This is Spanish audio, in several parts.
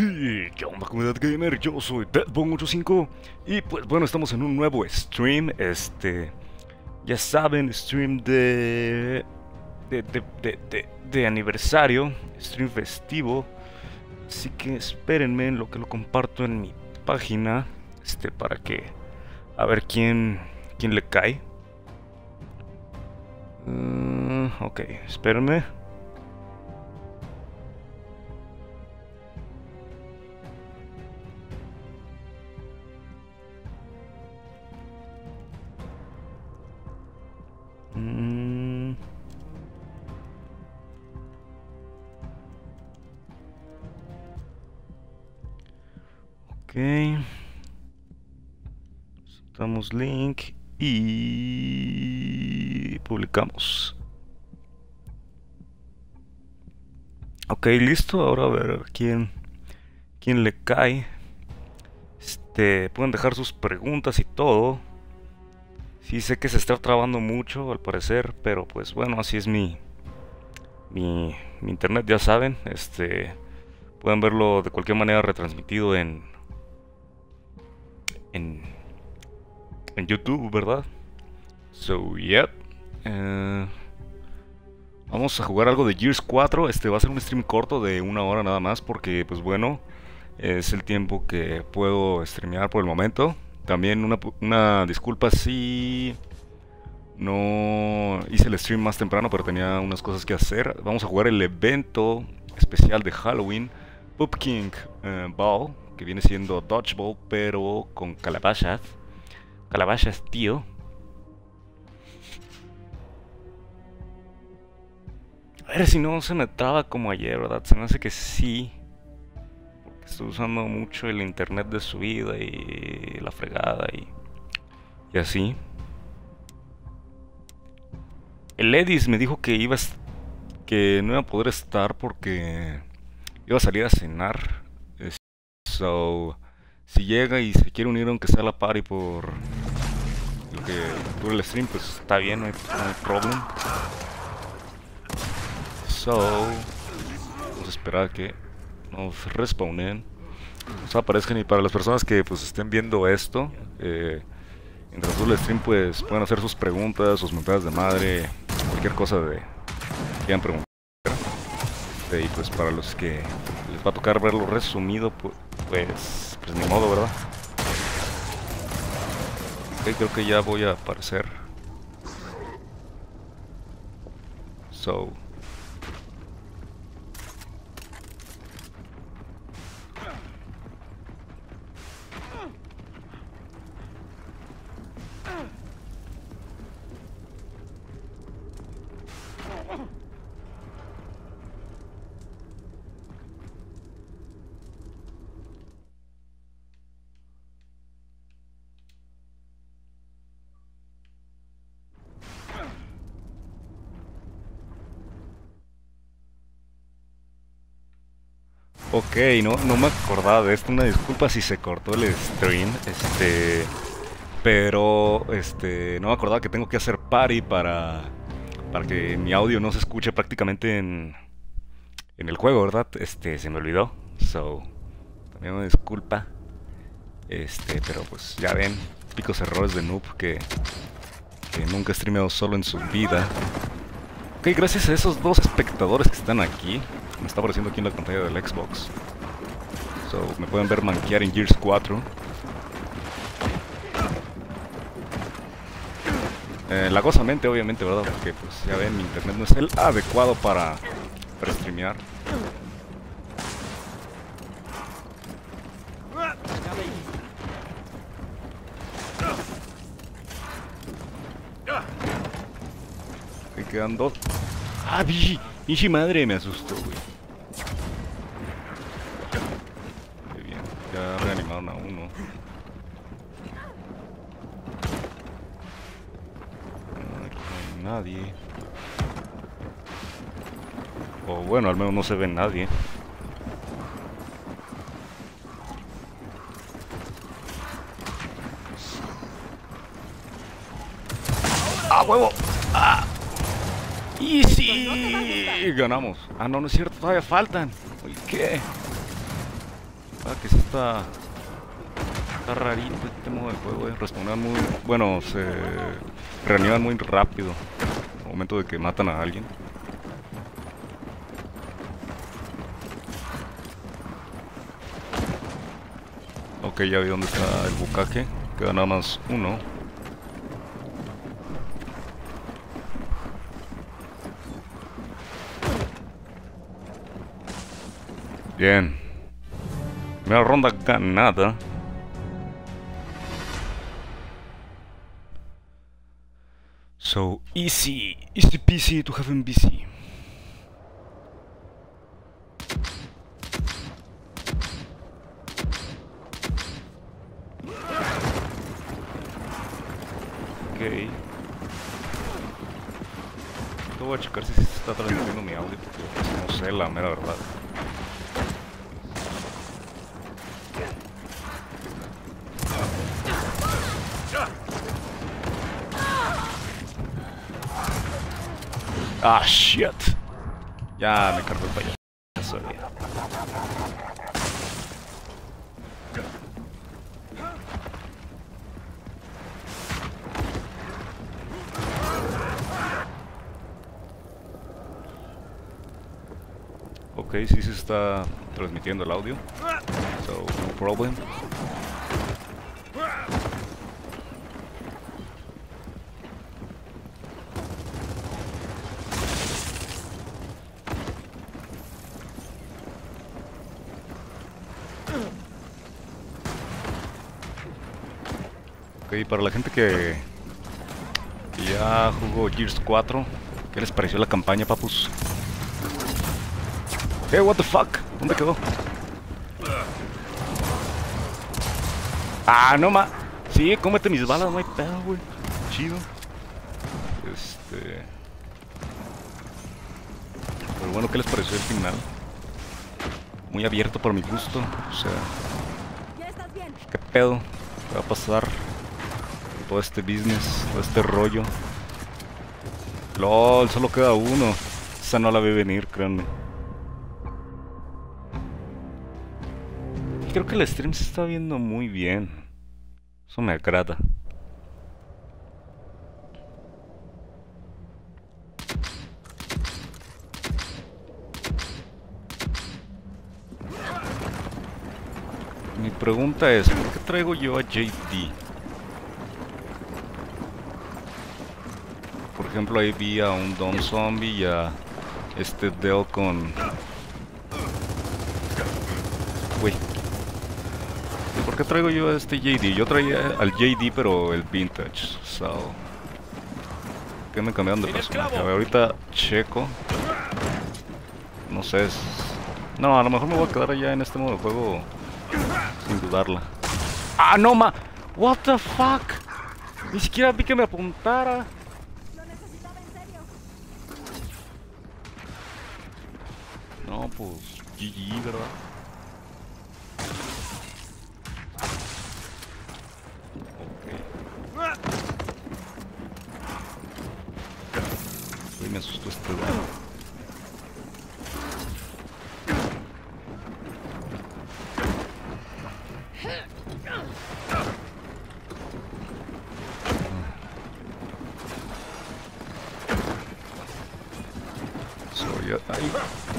¿Qué onda comunidad gamer? Yo soy Deadbone85 y pues bueno, estamos en un nuevo stream, este... Ya saben, stream de... De, de, de, de, aniversario, stream festivo Así que espérenme en lo que lo comparto en mi página, este, para que... A ver quién, quién le cae Mm, Ok, espérenme Ok, listo. Ahora a ver quién, quién le cae. Este, pueden dejar sus preguntas y todo. Sí sé que se está trabando mucho al parecer, pero pues bueno, así es mi, mi, mi internet, ya saben. Este, pueden verlo de cualquier manera retransmitido en, en, en YouTube, ¿verdad? So, yep. Eh, vamos a jugar algo de Gears 4. Este va a ser un stream corto de una hora nada más porque, pues bueno, es el tiempo que puedo streamear por el momento. También una, una disculpa si no hice el stream más temprano, pero tenía unas cosas que hacer. Vamos a jugar el evento especial de Halloween, Poop King eh, Ball, que viene siendo Dodgeball, pero con calabazas. Calabazas, tío. Ver si no se me traba como ayer, ¿verdad? Se me hace que sí. Porque estoy usando mucho el internet de subida y la fregada y, y así. El Edis me dijo que iba que no iba a poder estar porque iba a salir a cenar. So, si llega y se quiere unir aunque sea la party por lo que dure el stream, pues está bien, no hay, no hay problem. So, vamos a esperar a que nos respawnen, nos aparezcan y para las personas que pues estén viendo esto, eh, mientras stream pues pueden hacer sus preguntas, sus mentadas de madre, cualquier cosa de que quieran preguntar. Y pues para los que les va a tocar verlo resumido, pu- pues, pues ni modo, ¿verdad? Ok, creo que ya voy a aparecer. So. Ok, no, no me acordaba de esto, una disculpa si se cortó el stream, este, pero, este, no me acordaba que tengo que hacer party para, para que mi audio no se escuche prácticamente en, en el juego, ¿verdad? Este, se me olvidó, so, también una disculpa, este, pero pues ya ven, picos errores de noob que, que nunca he streameado solo en su vida. Ok, gracias a esos dos espectadores que están aquí, me está apareciendo aquí en la pantalla del Xbox. So, me pueden ver manquear en Gears 4. Eh, lagosamente, obviamente, ¿verdad? Porque, pues, ya ven, mi internet no es el adecuado para, para streamear. Quedan dos. ¡Ah, bichi! ¡Bichi madre! Me asustó, güey. Qué bien. Ya reanimaron a uno. No, aquí no hay nadie. O bueno, al menos no se ve nadie. ¡Ah, huevo! ¡Ah! ¡Y Ganamos. Ah, no, no es cierto, todavía faltan. Uy, ¿Qué? Ah, que sí está... Está rarito este modo de juego, eh. Responden muy... Bueno, se... Reaniman muy rápido. Al momento de que matan a alguien. Ok, ya vi dónde está el bucaque. Queda nada más uno. Bien. Primera ronda ganada. So easy, easy peasy to have him busy. Ya me cargo el payaso. Ok, sí se está transmitiendo el audio. So, no problem. Ok, para la gente que, que ya jugó Gears 4, ¿qué les pareció la campaña, papus? Eh, what the fuck? ¿Dónde quedó? Ah, no ma. Sí, cómete mis balas, no hay pedo, güey. Chido. Este. Pero bueno, ¿qué les pareció el final? Muy abierto por mi gusto. O sea. ¿qué pedo? ¿Qué va a pasar? Todo este business, todo este rollo. LOL, solo queda uno. Esa no la vi venir, créanme. Creo que el stream se está viendo muy bien. Eso me agrada. Mi pregunta es, ¿por qué traigo yo a JD? Por ejemplo, ahí vi a un Dom Zombie y a este Dell con... Uy. ¿Y por qué traigo yo a este JD? Yo traía al JD pero el Vintage. So... ¿Qué me cambiaron de personaje? A ver, ahorita checo. No sé. es- No, a lo mejor me voy a quedar ya en este modo de juego sin dudarla. ¡Ah, no, ma! ¿What the fuck? Ni siquiera vi que me apuntara. Lo necesitaba en serio. No, pues GG, ¿verdad? Ok. Uy, me asustó este güey. So, ya, ay,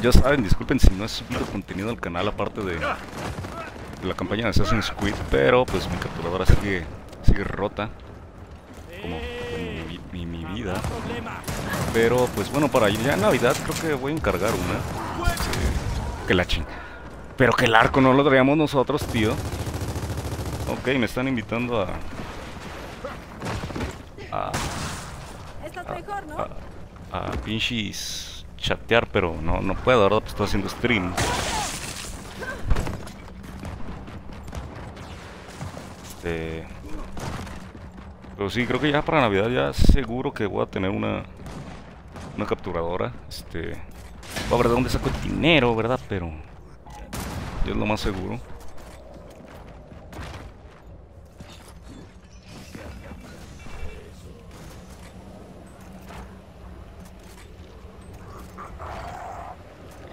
ya saben, disculpen si no he subido contenido al canal aparte de, de la campaña de Assassin's Creed, pero pues mi capturadora sigue, sigue rota, como, como mi, mi- mi vida. Pero pues bueno, para ya Navidad creo que voy a encargar una. este, que la ching. Pero que el arco no lo traíamos nosotros, tío. Ok, me están invitando a... A, mejor, ¿no? a, a pinches chatear, pero no, no puedo, ¿verdad? Pues estoy haciendo stream. Este... Pero sí, creo que ya para Navidad ya seguro que voy a tener una... Una capturadora. Este... Voy a ver de dónde saco el dinero, ¿verdad? Pero... ya es lo más seguro.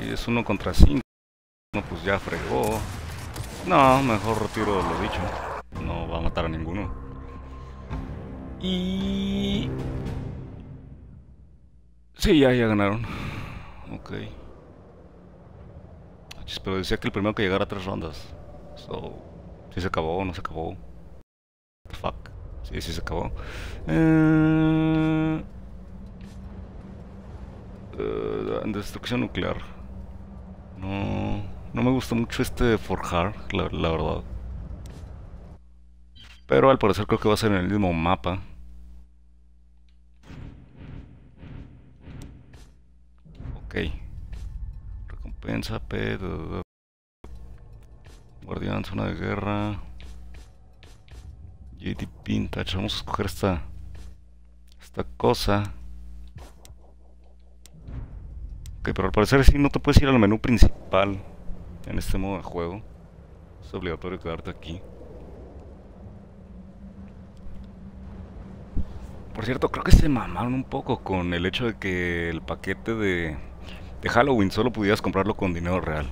Y es uno contra cinco. No, pues ya fregó. No, mejor retiro lo dicho. No va a matar a ninguno. Y... Sí, ya, ya ganaron. Ok. Pero decía que el primero que llegara a tres rondas. So, si se acabó o no se acabó. Fuck. Sí, sí se acabó. Eh... Uh, destrucción nuclear. No, no me gusta mucho este forjar, la, verdad. Pero al parecer creo que va a ser en el mismo mapa. Ok. Recompensa, P. Guardián, zona de guerra. JD Vintage. Vamos a escoger esta. Esta cosa. Pero al parecer sí no te puedes ir al menú principal en este modo de juego. Es obligatorio quedarte aquí. Por cierto, creo que se mamaron un poco con el hecho de que el paquete de, de Halloween solo pudieras comprarlo con dinero real.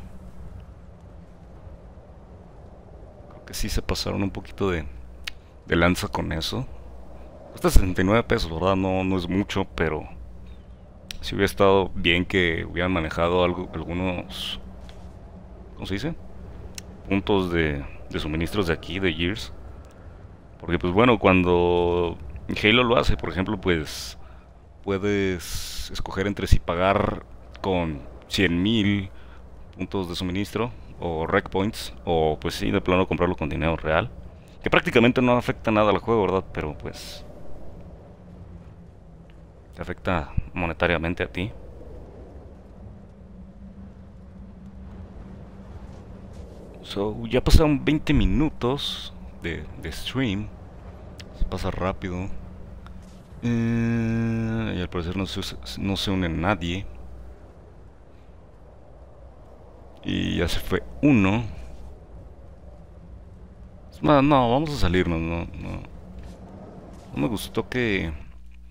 Creo que sí se pasaron un poquito de, de lanza con eso. Cuesta 69 pesos, ¿verdad? No, no es mucho, pero si hubiera estado bien que hubieran manejado algo, algunos, ¿cómo se dice? Puntos de, de suministros de aquí, de Gears. Porque pues bueno, cuando Halo lo hace, por ejemplo, pues puedes escoger entre si pagar con 100.000 puntos de suministro o rec points o pues sí, de plano comprarlo con dinero real. Que prácticamente no afecta nada al juego, ¿verdad? Pero pues te afecta monetariamente a ti. So, ya pasaron 20 minutos de, de stream. Se pasa rápido. Eh, y al parecer no se, no se une nadie. Y ya se fue uno. No, no vamos a salirnos. No, no. no me gustó que,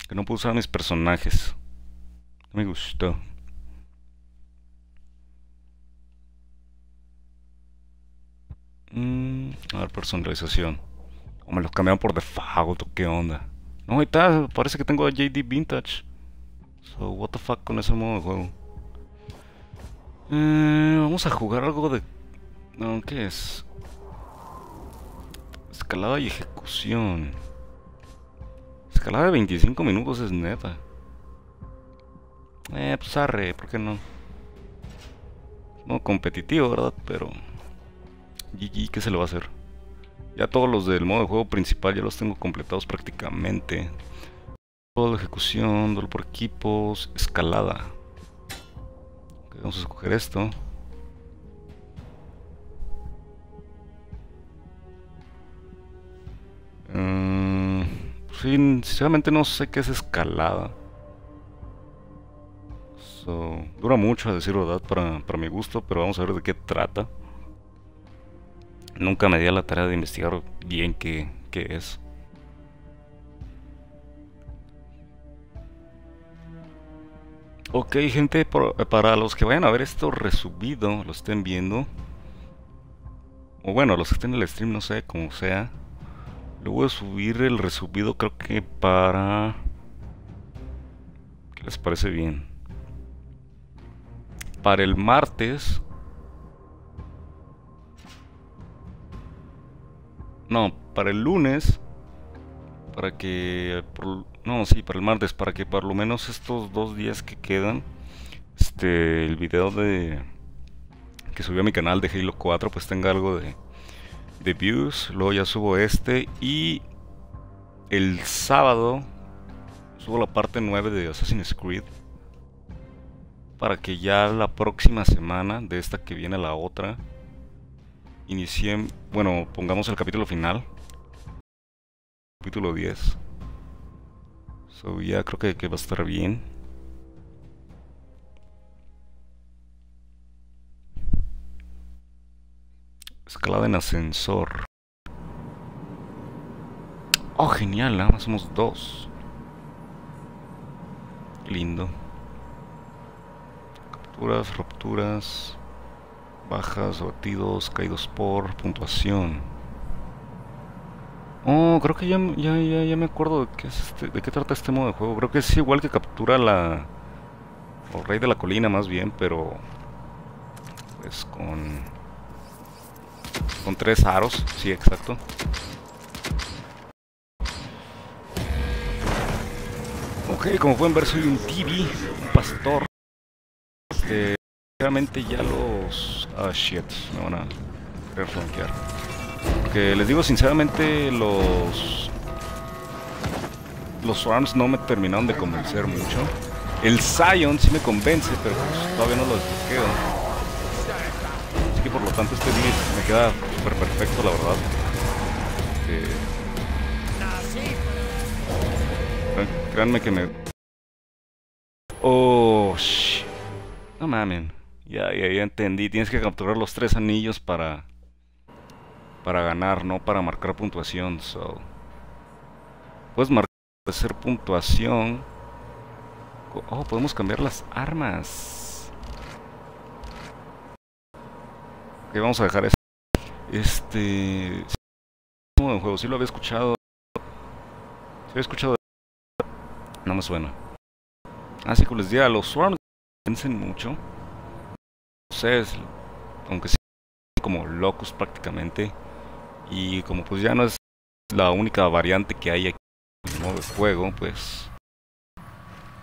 que no puedo usar mis personajes. Me gustó. Mm, a ver, personalización. O me los cambiaron por default, ¿o qué onda? No, ahí está, parece que tengo a JD Vintage. So, what the fuck con ese modo de juego. Eh, vamos a jugar algo de... No, ¿qué es? Escalada y ejecución. Escalada de 25 minutos es neta. Eh, pues arre, ¿por qué no? No competitivo, ¿verdad? Pero... GG, ¿qué se le va a hacer? Ya todos los del modo de juego principal ya los tengo completados prácticamente. Todo de ejecución, duelo por equipos, escalada. vamos a escoger esto. Sí, sinceramente no sé qué es escalada. dura mucho a decir verdad para, para mi gusto, pero vamos a ver de qué trata. Nunca me di a la tarea de investigar bien qué, qué es. Ok, gente, para los que vayan a ver esto resubido, lo estén viendo. O bueno, los que estén en el stream, no sé, como sea. Le voy a subir el resubido, creo que para... ¿Qué les parece bien? Para el martes No, para el lunes. Para que... no, sí, para el martes. Para que por lo menos estos dos días que quedan... Este... El video de... Que subió a mi canal de Halo 4 pues tenga algo de... De views. Luego ya subo este. Y... El sábado... Subo la parte 9 de Assassin's Creed. Para que ya la próxima semana de esta que viene la otra Inicié, bueno, pongamos el capítulo final. Capítulo 10. So ya creo que, que va a estar bien. Escalada en ascensor. Oh, genial, ahora somos dos. Lindo. Capturas, rupturas. Bajas, batidos, caídos por puntuación. Oh, creo que ya, ya, ya, ya me acuerdo de qué, es este, de qué trata este modo de juego. Creo que es igual que captura la... O Rey de la Colina más bien, pero... Pues con... Con tres aros, sí, exacto. Ok, como pueden ver soy un TV, un pastor. Este, realmente ya los... Ah, shit, me van a querer flanquear. Porque les digo sinceramente, los... Los Swarms no me terminaron de convencer mucho. El Zion sí me convence, pero pues, todavía no lo desbloqueo. Tanto este video me queda súper perfecto, la verdad. Este... Créanme que me... Oh, shit. No mamen. Ya, ya, ya entendí. Tienes que capturar los tres anillos para... Para ganar, no para marcar puntuación. So... Puedes marcar hacer puntuación. Oh, podemos cambiar las armas. Vamos a dejar esto. Este... Modo juego, sí lo había escuchado. Sí había escuchado. No me suena. Así que les diga, los Swarms piensen mucho. No sé, aunque sí como locos prácticamente. Y como pues ya no es la única variante que hay aquí en el modo de juego, pues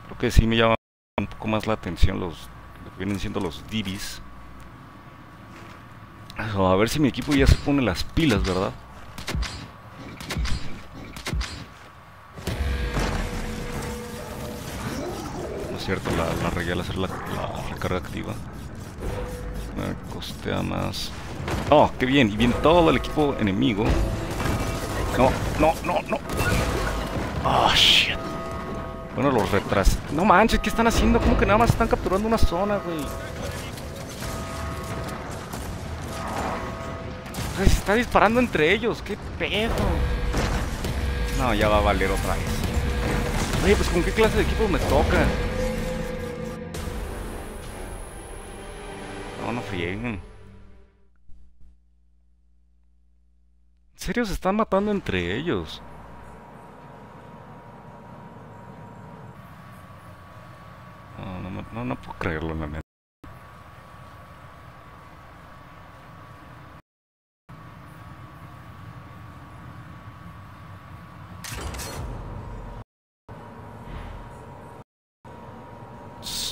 creo que sí me llama un poco más la atención los lo que vienen siendo los divis. A ver si mi equipo ya se pone las pilas, ¿verdad? No es cierto, la, la regué al hacer la, la recarga activa. Me costea más. Oh, qué bien. Y viene todo el equipo enemigo. No, no, no, no. Oh, shit. Bueno, los retras... No manches, ¿qué están haciendo? ¿Cómo que nada más están capturando una zona, güey? Se está disparando entre ellos. ¿Qué pedo? No, ya va a valer otra vez. Oye, pues ¿con qué clase de equipo me toca? No, no frieguen. ¿En serio se están matando entre ellos? No, no, no, no, no puedo creerlo, la neta.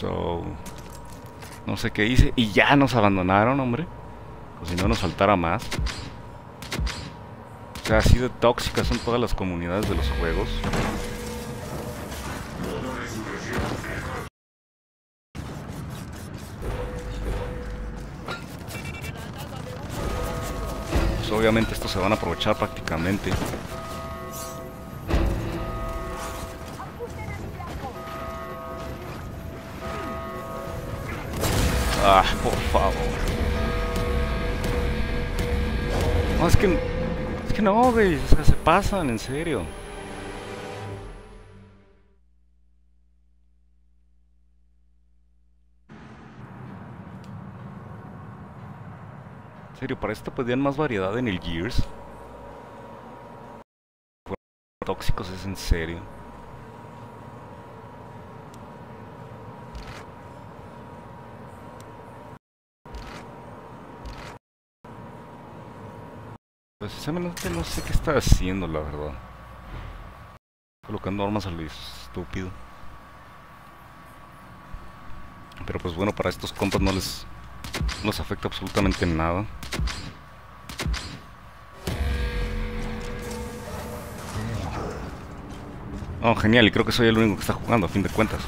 So... No sé qué hice. Y ya nos abandonaron, hombre. O si no nos faltara más. O sea, así de tóxicas son todas las comunidades de los juegos. Pues obviamente estos se van a aprovechar prácticamente. Ah, por favor. No, es que... Es que no, güey. O sea, se pasan, en serio. En serio, para esto pedían más variedad en el Gears. Tóxicos es en serio. Precisamente no sé qué está haciendo, la verdad. Colocando armas a lo estúpido. Pero pues bueno, para estos compas no les, no les afecta absolutamente nada. Oh, genial, y creo que soy el único que está jugando, a fin de cuentas.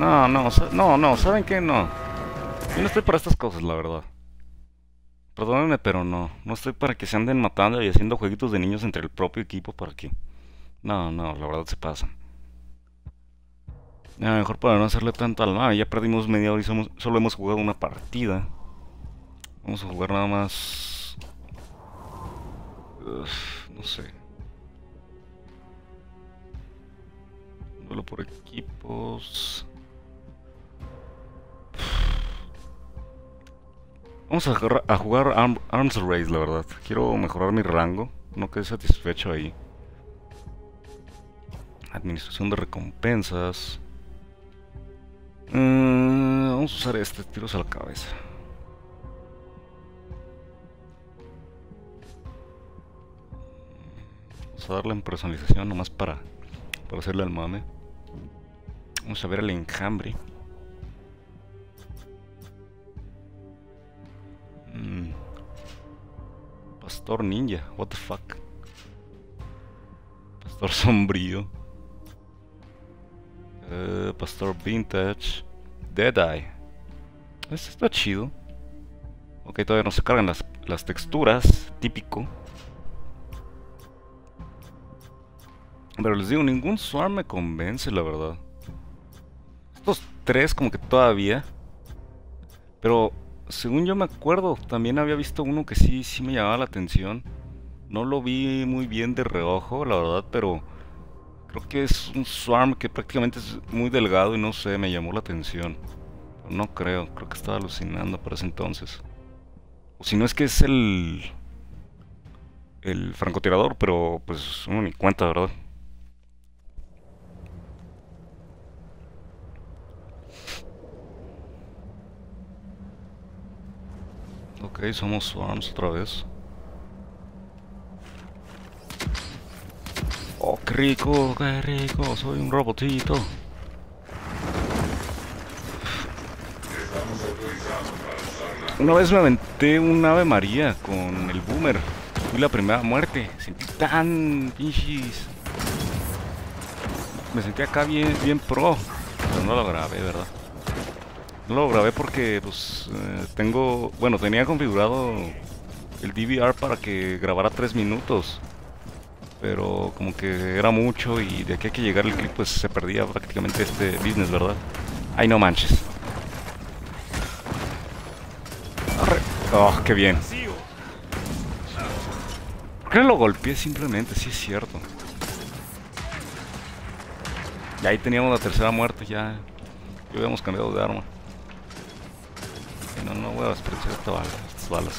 No, no, no, no, ¿saben qué? No. Yo no estoy para estas cosas, la verdad. Perdónenme, pero no. No estoy para que se anden matando y haciendo jueguitos de niños entre el propio equipo para que... No, no, la verdad se pasan. Ya, mejor para no hacerle tanto al mal. Ya perdimos media hora y solo hemos jugado una partida. Vamos a jugar nada más... Uf, No sé. Duelo por equipos. Vamos a, jugar Arm- Arms Race, la verdad. Quiero mejorar mi rango. No quedé satisfecho ahí. Administración de recompensas. Mm, vamos a usar este, tiros a la cabeza. Vamos a darle en personalización nomás para, para hacerle al mame. Vamos a ver el enjambre. Mm. Pastor ninja, what the fuck. Pastor sombrío. Eh, Pastor vintage. Deadeye. Este está chido. Ok, todavía no se cargan las, las texturas. Típico. Pero les digo, ningún Swarm me convence, la verdad. Estos tres como que todavía. Pero según yo me acuerdo, también había visto uno que sí, sí me llamaba la atención. No lo vi muy bien de reojo, la verdad, pero creo que es un Swarm que prácticamente es muy delgado y no sé, me llamó la atención. No creo, creo que estaba alucinando para ese entonces. O si no es que es el... El francotirador, pero pues uno ni cuenta, ¿verdad? Ok, somos Swarms otra vez. Oh, qué rico, qué rico, soy un robotito. Una vez me aventé un Ave María con el Boomer. Fui la primera muerte. Sentí tan pinches. Me sentí acá bien, bien pro. Pero no lo grabé, ¿verdad? Lo grabé porque, pues, eh, tengo... Bueno, tenía configurado el DVR para que grabara 3 minutos. Pero como que era mucho y de aquí a que llegara el clip, pues se perdía prácticamente este business, ¿verdad? Ay, no manches. Oh, qué bien. ¿Por qué no lo golpeé simplemente? Sí es cierto. Y ahí teníamos la tercera muerte ya. Ya habíamos cambiado de arma. No, no voy a desperdiciar esta bala, estas balas.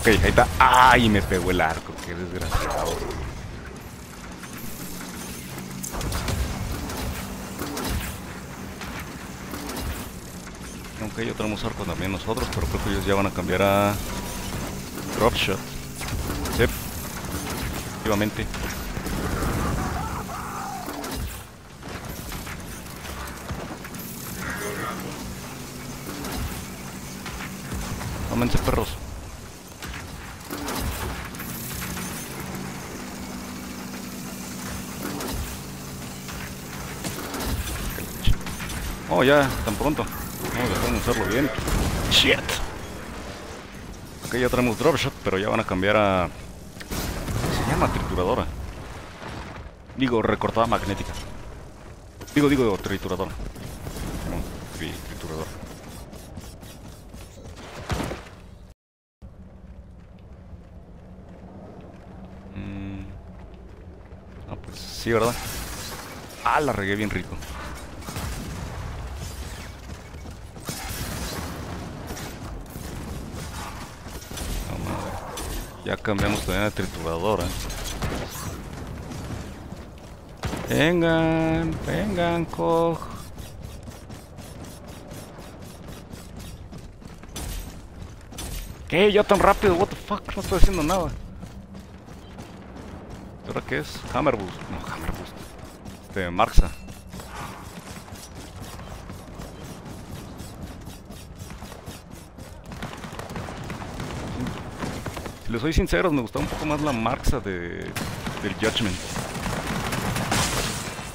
Ok, ahí está. ¡Ay! Me pegó el arco, qué desgraciado. Ok, yo tenemos arco también nosotros, pero creo que ellos ya van a cambiar a Dropshot. Sí, efectivamente. Tómense perros. Oh, ya, tan pronto. Vamos a usarlo bien. Shit. Ok, ya tenemos Dropshot, pero ya van a cambiar a... Se llama trituradora. Digo, recortada magnética. Digo, digo, trituradora. No, tri- trituradora. Mm. Ah, pues sí, ¿verdad? Ah, la regué bien rico. No. Ya cambiamos también de trituradora. Vengan, vengan, coj. ¿Qué? ¿Ya tan rápido? What the fuck? No estoy haciendo nada. ¿Y ¿Ahora qué es? Hammerboost. No, Hammerboost. Este, Marxa. Si les soy sinceros, me gustaba un poco más la Marxa de, del Judgment.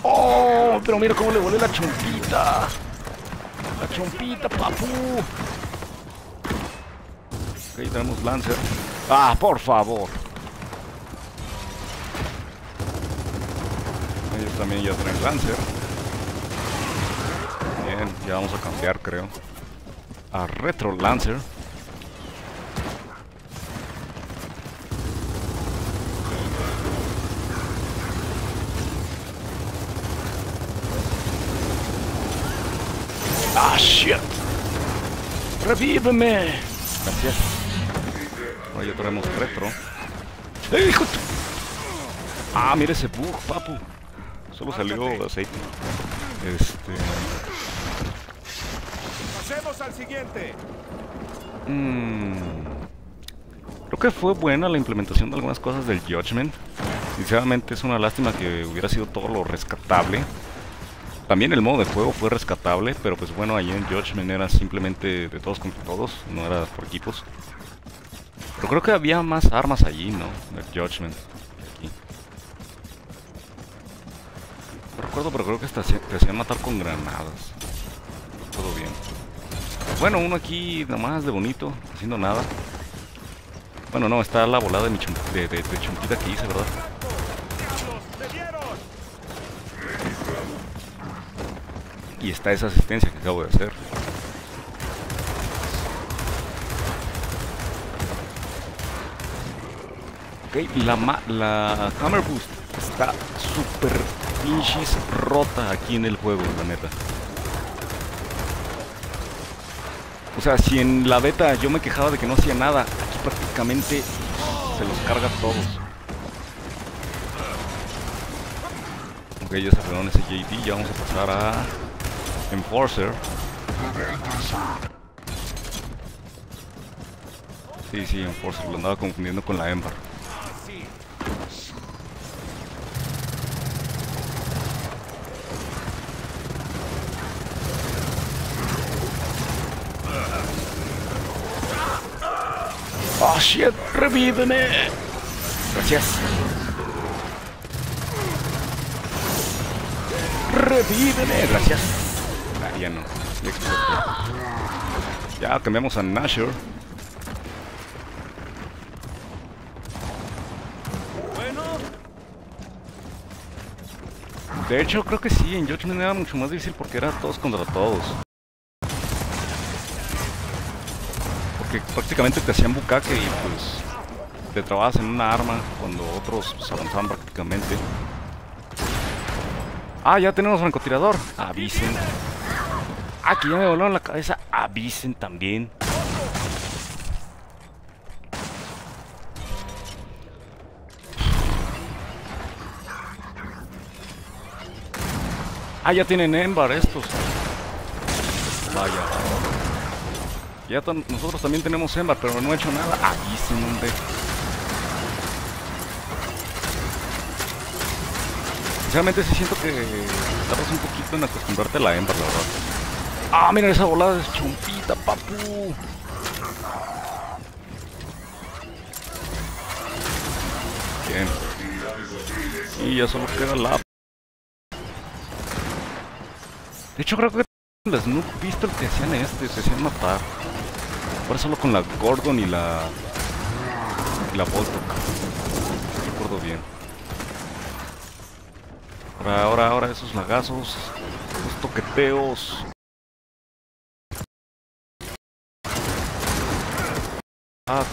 ¡Oh! Pero mira cómo le volé la chompita. La chompita, papu. Ok, tenemos Lancer. ¡Ah, por favor! también ya traen Lancer. Bien, ya vamos a cambiar, creo. A Retro Lancer. Ah, shit. Revíveme. Gracias. Ahora ya traemos retro. ¡Eh, hijo! Ah, mira ese bug, papu. Solo salió aceite. Este... Pasemos al siguiente. Mm, creo que fue buena la implementación de algunas cosas del Judgment. Sinceramente es una lástima que hubiera sido todo lo rescatable. También el modo de juego fue rescatable, pero pues bueno, allí en Judgment era simplemente de todos contra todos, no era por equipos. Pero creo que había más armas allí, ¿no? El Judgment. Aquí. No recuerdo, pero creo que hasta te hacían matar con granadas. Todo bien. Bueno, uno aquí nomás de bonito, haciendo nada. Bueno, no, está la volada de mi chum- de, de- que hice, ¿verdad? Y está esa asistencia que acabo de hacer. Ok, la, la Hammer Boost está súper pinches rota aquí en el juego, la neta. O sea, si en la beta yo me quejaba de que no hacía nada, aquí prácticamente se los carga todos. Ok, ya se fregaron ese JD, ya vamos a pasar a Enforcer. Sí, sí, Enforcer, lo andaba confundiendo con la Ember. ¡Oh, shit! ¡Revíveme! Gracias. ¡Revíveme! Gracias. Ah, ya no. Ya cambiamos a Nashor. Bueno, De hecho, creo que sí, en Judgment era mucho más difícil porque era todos contra todos. Porque prácticamente te hacían bucaque y pues te trababas en una arma cuando otros pues, avanzaban prácticamente. Ah, ya tenemos francotirador. Avisen. Ah, que ya me volaron la cabeza. Avisen también. Ah, ya tienen Embar estos. Vaya. Ya nosotros también tenemos Embar, pero no he hecho nada. Avisen, hombre. Sinceramente sí siento que tardas un poquito en acostumbrarte a la Embar, la verdad. Ah, mira esa volada de chompita, papu. Bien. Y ya solo queda la... De hecho creo que las Snoop Pistol te hacían este, te hacían matar. Ahora solo con la Gordon y la... Y la Voltok. No recuerdo bien. Ahora, ahora, ahora esos lagazos, esos toqueteos. Ah.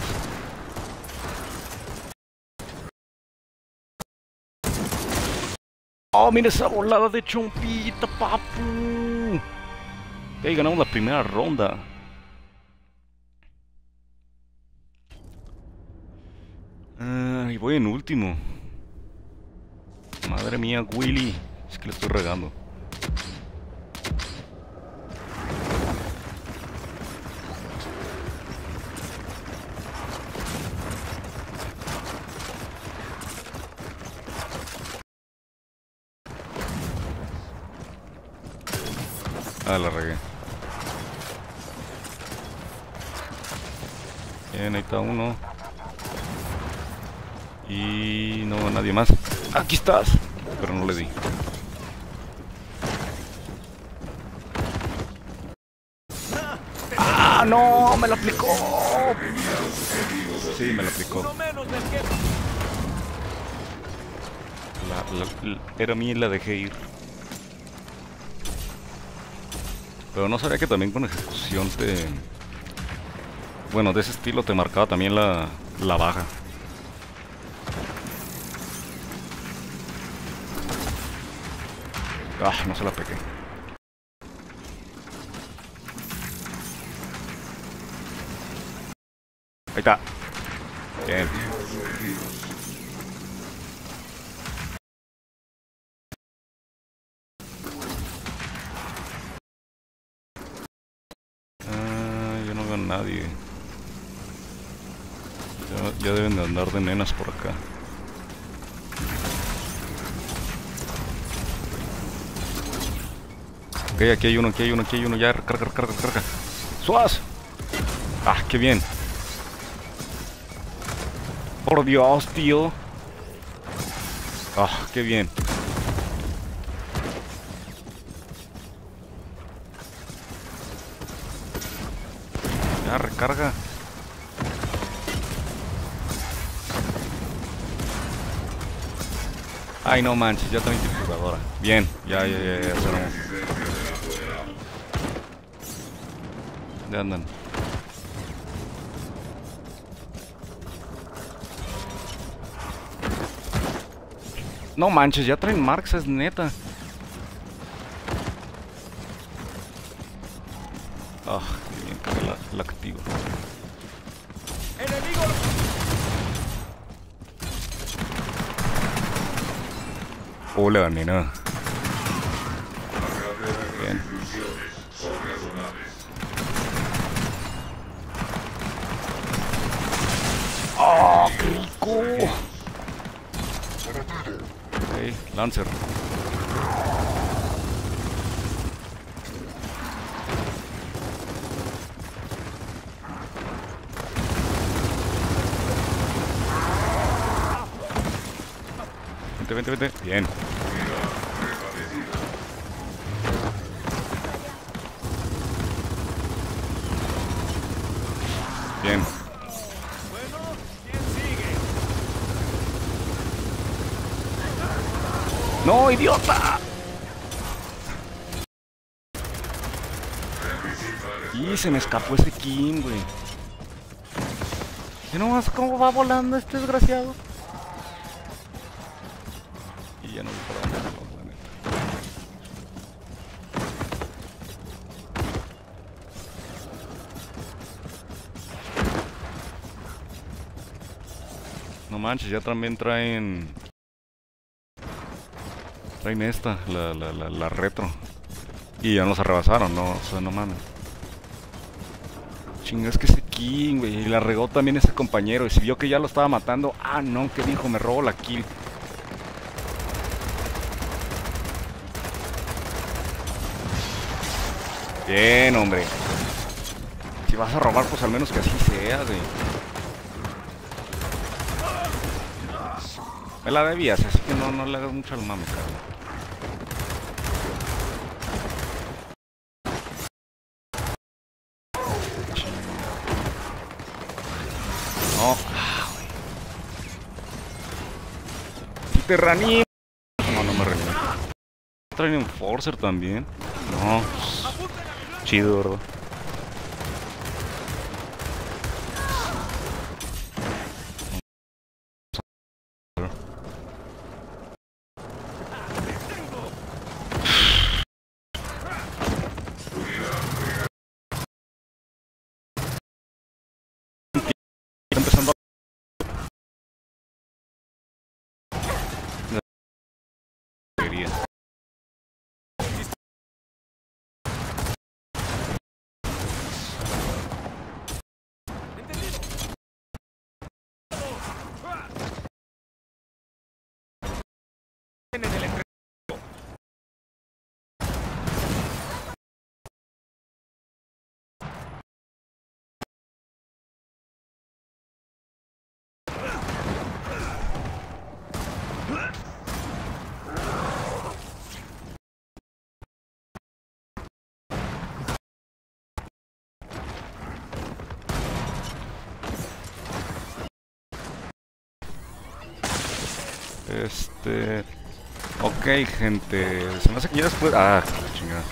Oh, mira esa volada de chompita, papu. Ahí ganamos la primera ronda. Ah, y voy en último. Madre mía, Willy. Es que le estoy regando. Bien, ahí está uno. Y no, nadie más. Aquí estás. Pero no le di. ¡Ah, no! ¡Me lo aplicó! Sí, me lo aplicó. La- la- la- era mía y la dejé ir. Pero no sabía que también con ejecución te... Bueno, de ese estilo te marcaba también la, la baja. Ah, no se la pequé. Ahí está. Bien. Andar de nenas por acá. Ok, aquí hay uno, aquí hay uno, aquí hay uno. Ya, carga, carga, carga. ¡Suaz! Ah, qué bien. Por Dios, tío. Ah, qué bien. Ya, recarga. Ay, no manches, ya también tiene jugadora. Bien, ya, ya, ya, ya, cerramos. ¿Dónde andan? No manches, ya traen Marx, es neta. Hola, nena. Bien. ¡Oh, qué rico! Ok, Lancer. Vente, vente. Bien. ¡No, idiota! Y se me escapó ese King, güey. ¿Y nomás cómo va volando este desgraciado? Y ya no vi para dónde. No manches, ya también traen Traen esta, la, la, la, retro. Y ya nos arrebasaron, ¿no? O no mames. Chinga, es que ese King, güey. Y la regó también ese compañero. Y si vio que ya lo estaba matando. Ah, no, ¿qué dijo? Me robo la kill. Bien, hombre. Si vas a robar, pues al menos que así sea, güey. Me la debías, así que no, no le hagas mucho al mame, cabrón. Te reanimo. No, no me reanimo. Traen un Forcer también. No. Chido, ¿verdad? Está empezando Este. Ok, gente. Se me hace que ya después. Ah, chingada.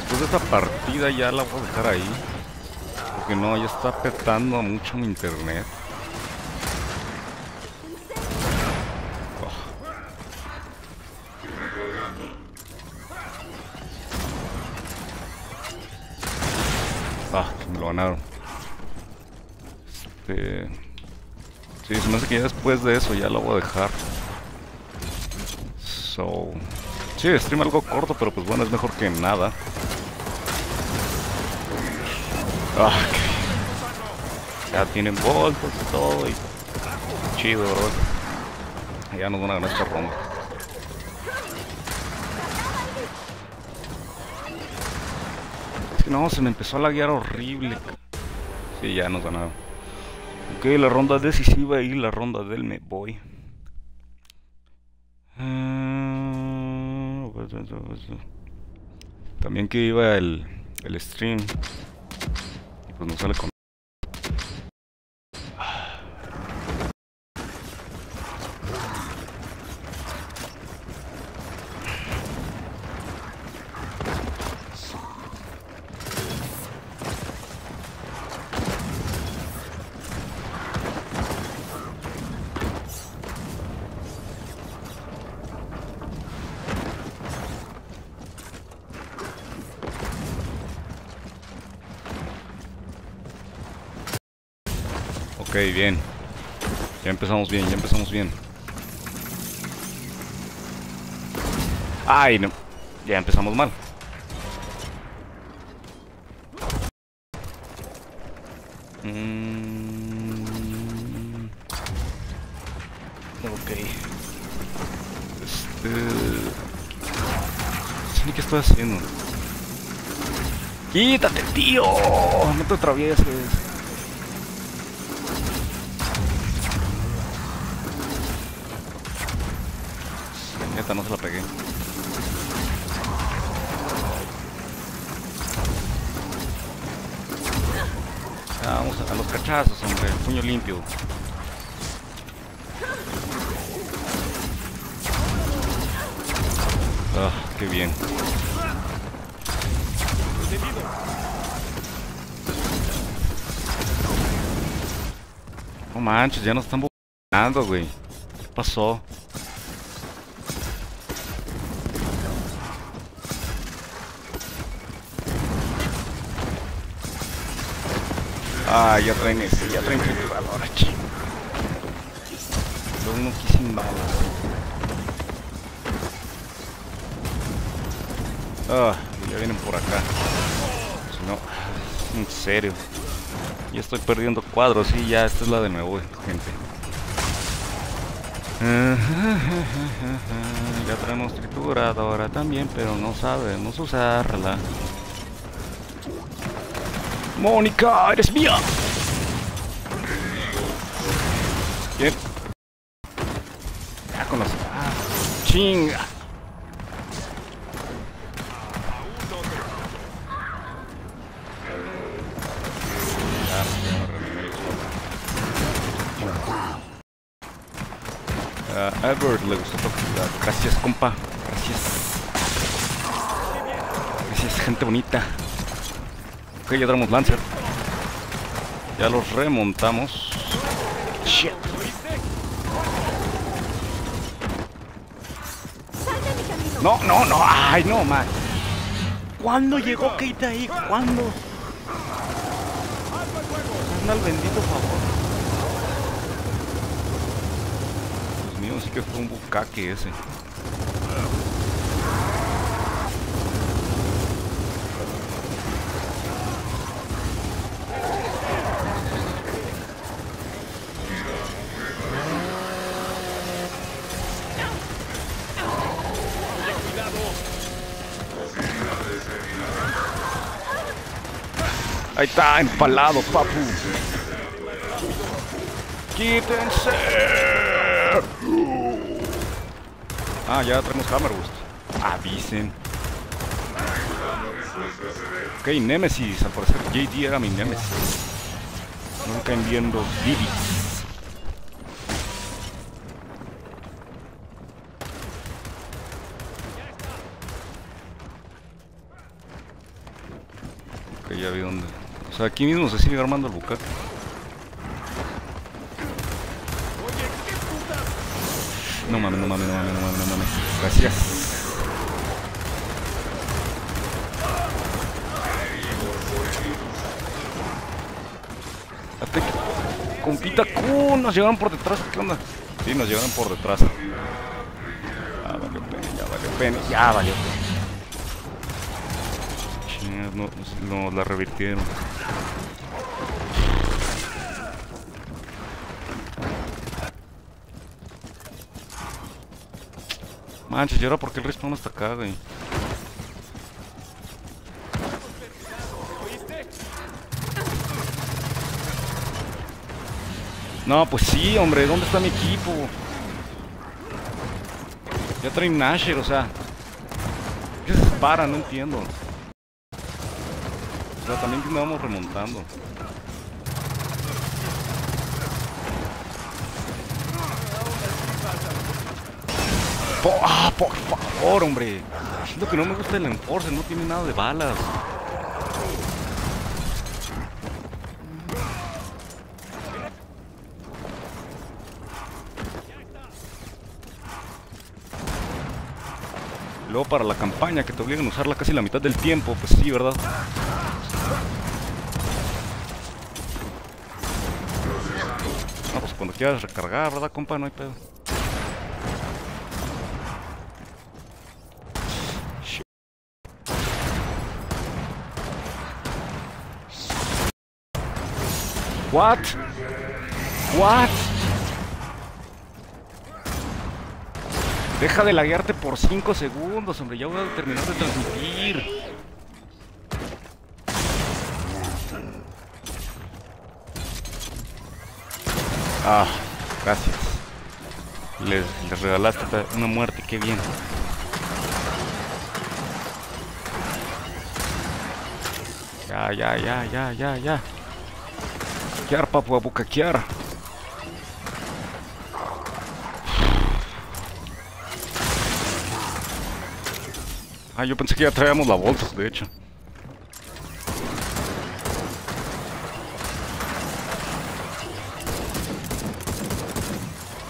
Después de esta partida ya la voy a dejar ahí. Porque no, ya está petando mucho mi internet. Oh. Ah, que me lo ganaron. Este... Sí, se me hace que ya después de eso ya lo voy a dejar. So... Sí, stream algo corto, pero pues bueno, es mejor que nada. Ah. Ya tienen voltos y todo. Chido, ¿verdad? Ya nos van a ganar esta ronda. Es que no, se me empezó a laguear horrible. Sí, ya nos ganaron. Ok, la ronda decisiva y la ronda del me voy. También que iba el, el stream. Y pues no sale con... Ok, bien. Ya empezamos bien, ya empezamos bien. Ay, no. Ya empezamos mal. Mm. Ok. Este... Qué estoy haciendo. ¡Quítate, tío! No te atravieses. No se la pegué. Vamos a, a los cachazos, hombre. Puño limpio. Ah, qué bien. No manches, ya nos están buscando, güey. ¿Qué pasó? Ah, ya traen ese, ya traen triturador aquí. Los no quisieron balas. Ah, ya vienen por acá. Si no, en serio. Ya estoy perdiendo cuadros, sí, ya, esta es la de nuevo, gente. Ya tenemos trituradora también, pero no sabemos usarla. Mónica, eres mía. Bien. Ya con los... Ah, chinga. A Albert le gustó actividad. Gracias, compa. Gracias. Gracias, gente bonita. Ok, ya tenemos Lancer. Ya los remontamos. Shit. No, no, no. Ay, no, man. ¿Cuándo llegó Kate ahí? ¿Cuándo? Anda al bendito favor. Dios mío, sí que fue un bucaque ese. Ahí está, empalado, papu. ¡Quítense! Ah, ya tenemos Hammerburst. Avisen. Ok, Nemesis. Al parecer JD era mi Nemesis. Nunca enviando Divis. Ok, ya vi dónde. O sea, aquí mismo se sigue armando el bucaque. No mames, no mames, no mames, no mames, no mames. Gracias. Compita Kun. Nos llegaron por detrás. ¿Qué onda? Sí, nos llegaron por detrás. Ya valió pena, ya valió pena, ya valió pena. Chingas, no, no la revirtieron. Manches, ¿y ahora por qué el respawn hasta acá, güey? No, pues sí, hombre, ¿dónde está mi equipo? Ya traen Nasher, o sea. ¿Qué se para? No entiendo. O sea, también que nos vamos remontando. Ah, por favor, hombre. Siento que no me gusta el Enforcer, no tiene nada de balas. Luego para la campaña que te obligan a usarla casi la mitad del tiempo, pues sí, ¿verdad? No, pues cuando quieras recargar, ¿verdad, compa? No hay pedo. What? What? Deja de laguearte por 5 segundos, hombre. Ya voy a terminar de transmitir. Ah, gracias. Les, les regalaste una muerte, qué bien. Ya, ya, ya, ya, ya, ya. Kiar, papu, a bucaquear. Ah, yo pensé que ya traíamos la bolsa, de hecho.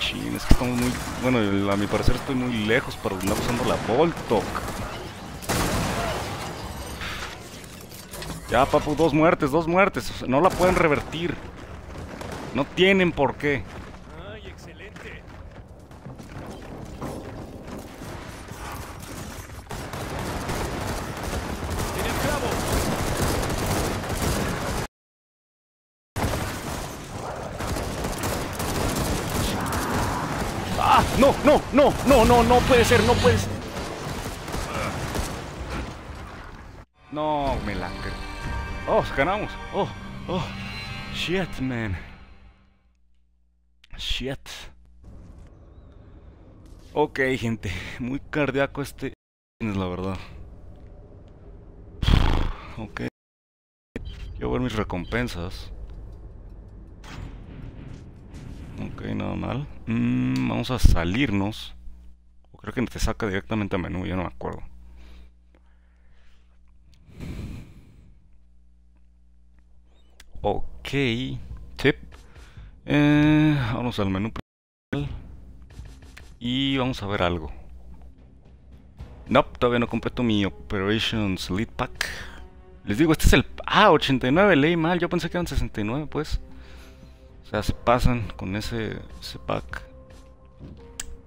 Chin, es que muy... Bueno, a mi parecer estoy muy lejos para andar usando la Voltok. Ya, papu, dos muertes, dos muertes. no la pueden revertir. No tienen por qué. ¡No, no, no, no, puede ser, no puede ser! No, me la Oh, ganamos. Oh, oh. Shit, man. Shit. Ok, gente. Muy cardíaco este. Es la verdad. Ok. Quiero ver mis recompensas. Ok, nada mal. Mm, vamos a salirnos. O creo que te saca directamente a menú, ya no me acuerdo. Ok. Tip. Eh, vamos al menú principal. Y vamos a ver algo. No, todavía no completo mi Operations Lead Pack. Les digo, este es el... Ah, 89, leí mal. Yo pensé que eran 69, pues. O sea, se pasan con ese, pack.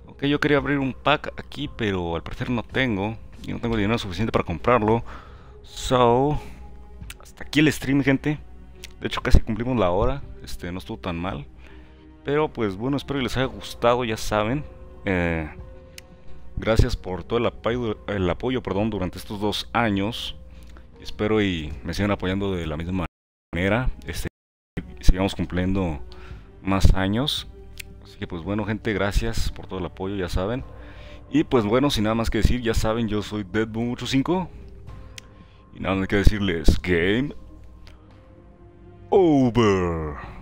Ok, yo quería abrir un pack aquí, pero al parecer no tengo. Y no tengo dinero suficiente para comprarlo. So, hasta aquí el stream, gente. De hecho, casi cumplimos la hora. Este, no estuvo tan mal. Pero pues bueno, espero que les haya gustado, ya saben. Eh, gracias por todo el apoyo, el apoyo perdón, durante estos dos años. Espero y me sigan apoyando de la misma manera. Este, sigamos cumpliendo más años. Así que pues bueno gente, gracias por todo el apoyo, ya saben. Y pues bueno, sin nada más que decir, ya saben, yo soy Deadboom85. Y nada más que decirles, game over.